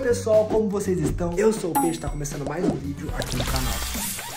pessoal, como vocês estão? Eu sou o Peixe, tá começando mais um vídeo aqui no canal.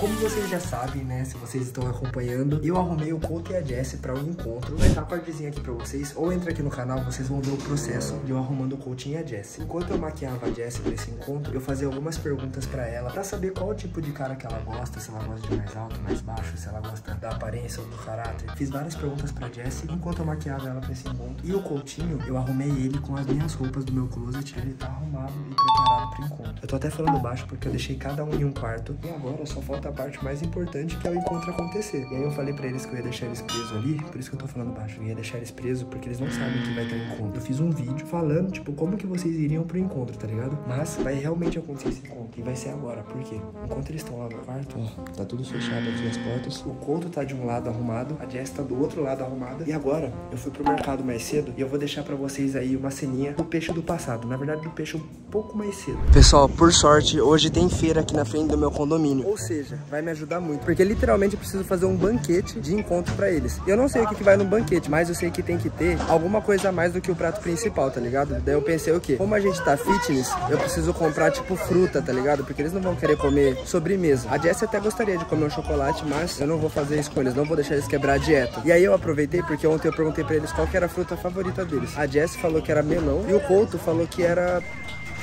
Como vocês já sabem, né, se vocês estão acompanhando, eu arrumei o Couto e a Jessie para um encontro. Vai estar a cardzinha aqui para vocês, ou entra aqui no canal, vocês vão ver o processo de eu arrumando o Couto e a Jessie. Enquanto eu maquiava a Jessie para esse encontro, eu fazia algumas perguntas para ela, para saber qual tipo de cara que ela gosta, se ela gosta de mais alto, mais baixo, se ela gosta da aparência ou do caráter. Fiz várias perguntas para Jessie enquanto eu maquiava ela para esse encontro. E o Coutinho, eu arrumei ele com as minhas roupas do meu closet, ele tá arrumado e preparado para encontro. Eu tô até falando baixo porque eu deixei cada um em um quarto. E agora só falta a parte mais importante que é o encontro acontecer. E aí eu falei pra eles que eu ia deixar eles presos ali, por isso que eu tô falando baixo. Eu ia deixar eles presos porque eles não sabem que vai ter um encontro. Eu fiz um vídeo falando, tipo, como que vocês iriam pro encontro, tá ligado? Mas vai realmente acontecer esse encontro. E vai ser agora, por quê? Enquanto eles estão lá no quarto, ó, tá tudo fechado aqui as portas. O Couto tá de um lado arrumado, a Jess tá do outro lado arrumada. E agora, eu fui pro mercado mais cedo e eu vou deixar pra vocês aí uma ceninha do peixe do passado. Na verdade, do peixe um pouco mais cedo. Pessoal, por sorte, hoje tem feira aqui na frente do meu condomínio. Ou seja, vai me ajudar muito. Porque literalmente eu preciso fazer um banquete de encontro pra eles. Eu não sei o que, que vai no banquete, mas eu sei que tem que ter alguma coisa a mais do que o prato principal, tá ligado? Daí eu pensei o quê? Como a gente tá fitness, eu preciso comprar tipo fruta, tá ligado? Porque eles não vão querer comer sobremesa. A Jessie até gostaria de comer um chocolate, mas eu não vou fazer escolhas, não vou deixar eles quebrar a dieta. E aí eu aproveitei porque ontem eu perguntei pra eles qual que era a fruta favorita deles. A Jessie falou que era melão e o Couto falou que era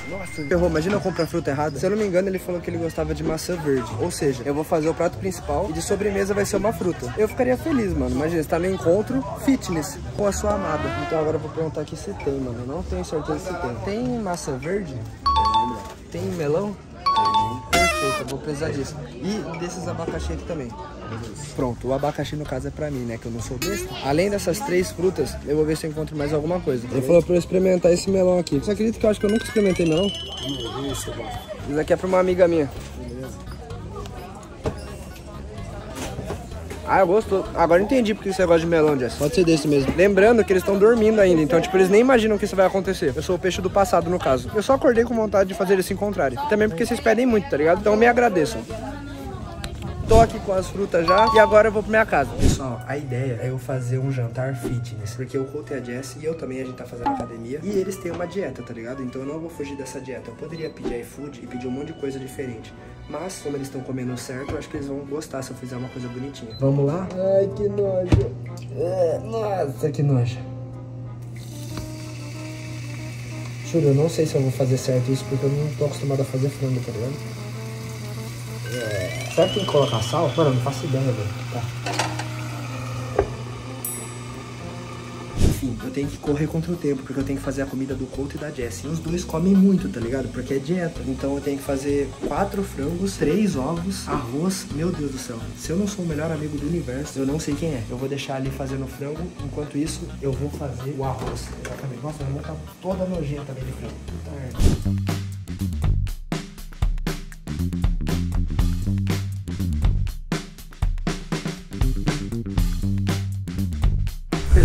nossa, errou. Imagina eu comprar fruta errada. Se eu não me engano, ele falou que ele gostava de maçã verde. Ou seja, eu vou fazer o prato principal e de sobremesa vai ser uma fruta. Eu ficaria feliz, mano. Imagina, você tá no encontro fitness com a sua amada. Então agora eu vou perguntar aqui se tem, mano. Eu não tenho certeza se tem. Tem maçã verde? Tem melão? Perfeito, eu vou precisar disso. E desses abacaxi aqui também. Pronto, o abacaxi no caso é pra mim, né? Que eu não sou besta. Além dessas três frutas, eu vou ver se eu encontro mais alguma coisa. Ele falou pra eu experimentar esse melão aqui. Você acredita que eu acho que eu nunca experimentei melão? Isso aqui é pra uma amiga minha. Ah, eu gosto. Agora eu entendi porque você gosta de melão, Jess. Pode ser desse mesmo. Lembrando que eles estão dormindo ainda, então, tipo, eles nem imaginam que isso vai acontecer. Eu sou o peixe do passado, no caso. Eu só acordei com vontade de fazer eles se encontrarem. Também porque vocês pedem muito, tá ligado? Então me agradeçam. Tô aqui com as frutas já e agora eu vou pra minha casa. Pessoal, a ideia é eu fazer um jantar fitness. Porque o Couto e a Jess e eu também, a gente tá fazendo academia. E eles têm uma dieta, tá ligado? Então eu não vou fugir dessa dieta. Eu poderia pedir iFood e pedir um monte de coisa diferente. Mas, como eles estão comendo certo, eu acho que eles vão gostar se eu fizer uma coisa bonitinha. Vamos lá? Ai, que nojo. É, nossa, que nojo. Juro, eu não sei se eu vou fazer certo isso, porque eu não tô acostumado a fazer frango, tá ligado? É... Será que tem que colocar sal? Mano, eu não faço ideia, velho. Tá. Enfim, eu tenho que correr contra o tempo, porque eu tenho que fazer a comida do Couto e da Jessie. E os dois comem muito, tá ligado? Porque é dieta. Então eu tenho que fazer quatro frangos, três ovos, arroz. Meu Deus do céu. Se eu não sou o melhor amigo do universo, eu não sei quem é. Eu vou deixar ali fazendo o frango. Enquanto isso, eu vou fazer o arroz. Exatamente. Nossa, minha mão tá toda nojenta ali de frango. Puta merda.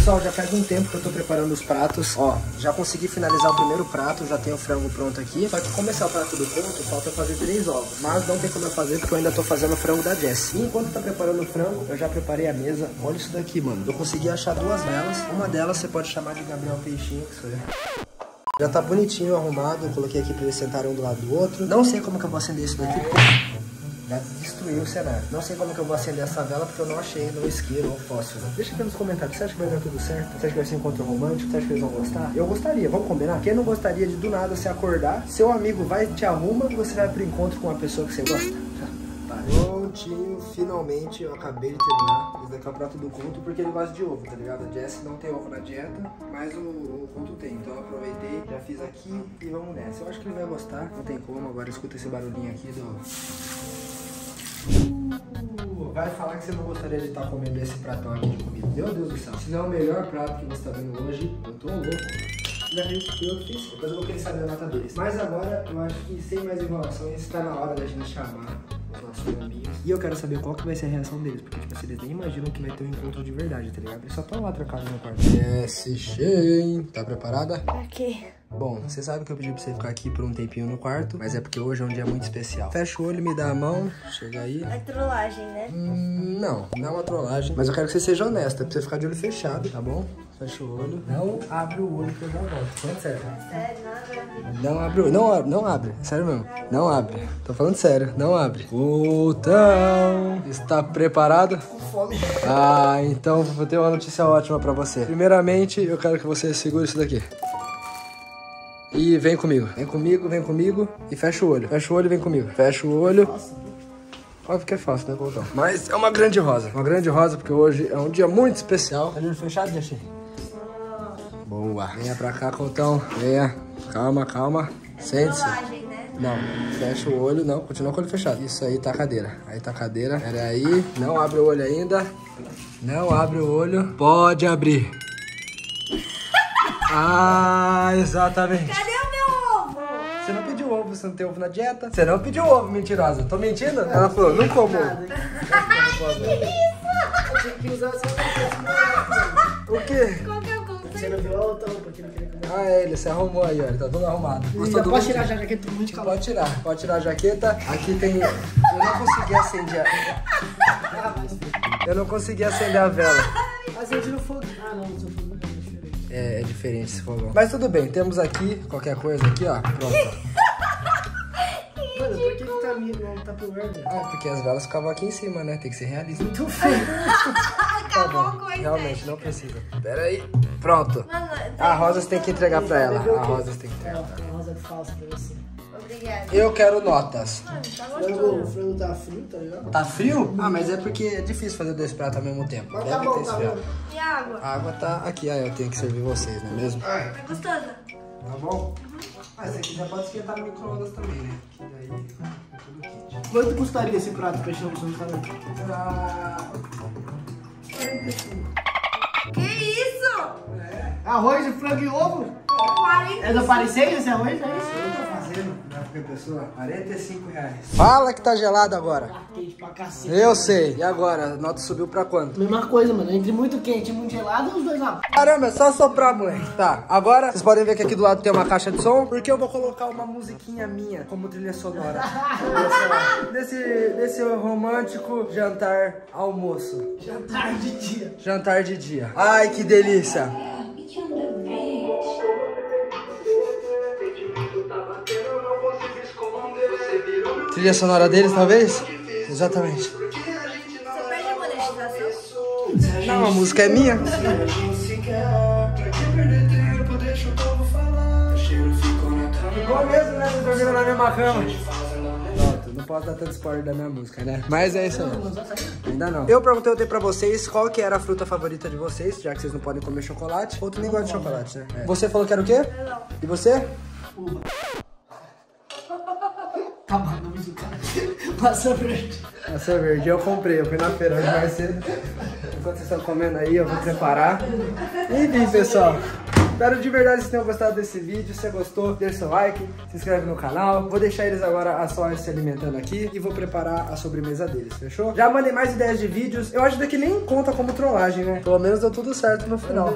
Pessoal, já faz um tempo que eu tô preparando os pratos. Ó, já consegui finalizar o primeiro prato, já tenho o frango pronto aqui. Só que começar o prato do ponto, falta fazer três ovos. Mas não tem como eu fazer porque eu ainda tô fazendo o frango da Jess. E enquanto tá preparando o frango, eu já preparei a mesa. Olha isso daqui, mano. Eu consegui achar duas delas. Uma delas você pode chamar de Gabriel Peixinho, que sou eu. Já tá bonitinho, arrumado. Eu coloquei aqui pra eles sentarem um do lado do outro. Não sei como que eu vou acender isso daqui, já destruiu o cenário. Não sei como que eu vou acender essa vela, porque eu não achei no isqueiro ou fósforo. Deixa aqui nos comentários, você acha que vai dar tudo certo? Você acha que vai ser um encontro romântico? Você acha que eles vão gostar? Eu gostaria, vamos combinar? Quem não gostaria de do nada se acordar, seu amigo vai te arruma e você vai pro encontro com uma pessoa que você gosta? Prontinho, finalmente eu acabei de terminar. Esse daqui é o prato do culto porque ele gosta de ovo, tá ligado? A Jess não tem ovo na dieta, mas o, o tem. Então eu aproveitei, já fiz aqui e vamos nessa. Eu acho que ele vai gostar, não tem como. Agora escuta esse barulhinho aqui do... Vai falar que você não gostaria de estar comendo esse pratão aqui de comida. Meu Deus do céu. Se não é o melhor prato que você está vendo hoje, eu tô louco. Ainda bem que eu fiz. Depois eu vou querer saber a nota deles. Mas agora, eu acho que sem mais enrolações, está na hora da gente chamar os nossos amigos. E eu quero saber qual que vai ser a reação deles. Porque, tipo assim, eles nem imaginam que vai ter um encontro de verdade, tá ligado? Eles só estão lá trancados no quarto. Yes, Shane. Tá preparada? Pra quê? Bom, você sabe que eu pedi pra você ficar aqui por um tempinho no quarto, mas é porque hoje é um dia muito especial. Fecha o olho, me dá a mão, chega aí. É trollagem, né? Hum, não, não é uma trollagem, mas eu quero que você seja honesta, pra você ficar de olho fechado, tá bom? Fecha o olho. Não abre o olho que eu já volto. Falando sério. Sério, nada. Não abre o olho. Não abre, não abre. Sério mesmo. Não abre. Tô falando sério, não abre. Cultão. Está preparado? Com fome. Ah, então vou ter uma notícia ótima pra você. Primeiramente, eu quero que você segure isso daqui. E vem comigo. Vem comigo, vem comigo. E fecha o olho. Fecha o olho vem comigo. Fecha o olho. Óbvio que é fácil, né, Coltão? Mas é uma grande rosa. Uma grande rosa, porque hoje é um dia muito especial. Tá de olho fechado, Jaxi? Boa. Venha pra cá, Coltão. Venha. Calma, calma. Sente-se. Né? Não, fecha o olho, não, continua com o olho fechado. Isso aí tá a cadeira. Aí tá a cadeira. Pera aí, não abre o olho ainda. Não abre o olho. Pode abrir. Ah, exatamente. Cadê o meu ovo? Você não pediu ovo, você não tem ovo na dieta. Você não pediu ovo, mentirosa. Tô mentindo? Ela falou, não como ovo. Eu tinha que usar essa O quê? Qual que é o Você não viu a que não queria comer. Ah, é, ele se arrumou aí, ó. Ele tá todo arrumado. Gostou Já do pode tirar já, já que tô muito calor. Pode tirar, pode tirar a jaqueta. Aqui tem. Eu não consegui acender a. Ah. Eu não consegui acender a vela. Mas eu tiro fogo. Ah, não, o seu fogo é diferente. É, é diferente esse fogão. Mas tudo bem, temos aqui qualquer coisa aqui, ó. Pronto. Mano, por que que tá ali não tá pro verde? Ah, porque as velas ficavam aqui em cima, né? Tem que ser realista. Muito feio. Tá Acabou a bom, coisa. realmente, não precisa. Pera aí. Pronto. Mano, A Rosa você tem que entregar pra ela. A? Rosa você tem que É, entregar. ó, tem uma rosa falsa pra você. Obrigada. Eu quero notas. Mano, tá Frango, o frango tá frio, tá ligado? Tá frio? Ah, mas é porque é difícil fazer dois pratos ao mesmo tempo. Mas Deve tá bom, ter tá bom. E a água? A água tá aqui, aí eu tenho que servir vocês, não é mesmo? É gostosa? Tá bom? Ah, esse aqui já pode esquentar no micro-ondas também, né? Que daí é tudo kit. Quanto custaria esse prato peixe no seu restaurante? Ah, Que isso? Arroz de frango e ovo? 40. É do Parecer esse arroz? É isso? eu tô fazendo pra qualquer pessoa 45 reais. Fala que tá gelado agora. Tá quente pra cacete. Eu sei. E agora? A nota subiu pra quanto? Mesma coisa, mano. Entre muito quente e muito gelado, os dois lá. Caramba, é só soprar, moleque. Tá, agora vocês podem ver que aqui do lado tem uma caixa de som, porque eu vou colocar uma musiquinha minha como trilha sonora. Desse, desse romântico jantar almoço. Jantar de dia. Jantar de dia. Ai, que delícia. Trilha sonora deles, talvez? Exatamente. Você perde a monetização? Não, a música é minha. Igual mesmo, né? Vocês dormindo na mesma cama. Pronto, não posso dar tanto spoiler da minha música, né? Mas é isso aí. Ainda não. Eu perguntei ontem pra vocês qual que era a fruta favorita de vocês, já que vocês não podem comer chocolate. Outro nem gosta de chocolate, né? É. Você falou que era o quê? E você? Tá Passa verde. Essa verde eu comprei, eu fui na feira hoje mais cedo. Enquanto vocês estão comendo aí, eu vou preparar. Enfim, pessoal. Espero de verdade que vocês tenham gostado desse vídeo. Se você gostou, deixa seu like, se inscreve no canal. Vou deixar eles agora a só se alimentando aqui e vou preparar a sobremesa deles, fechou? Já mandei mais ideias de vídeos. Eu acho que daqui nem conta como trollagem, né? Pelo menos deu tudo certo no final.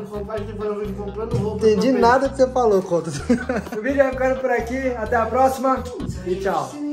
Entendi nada que você falou, conta. o vídeo vai ficando por aqui. Até a próxima e tchau.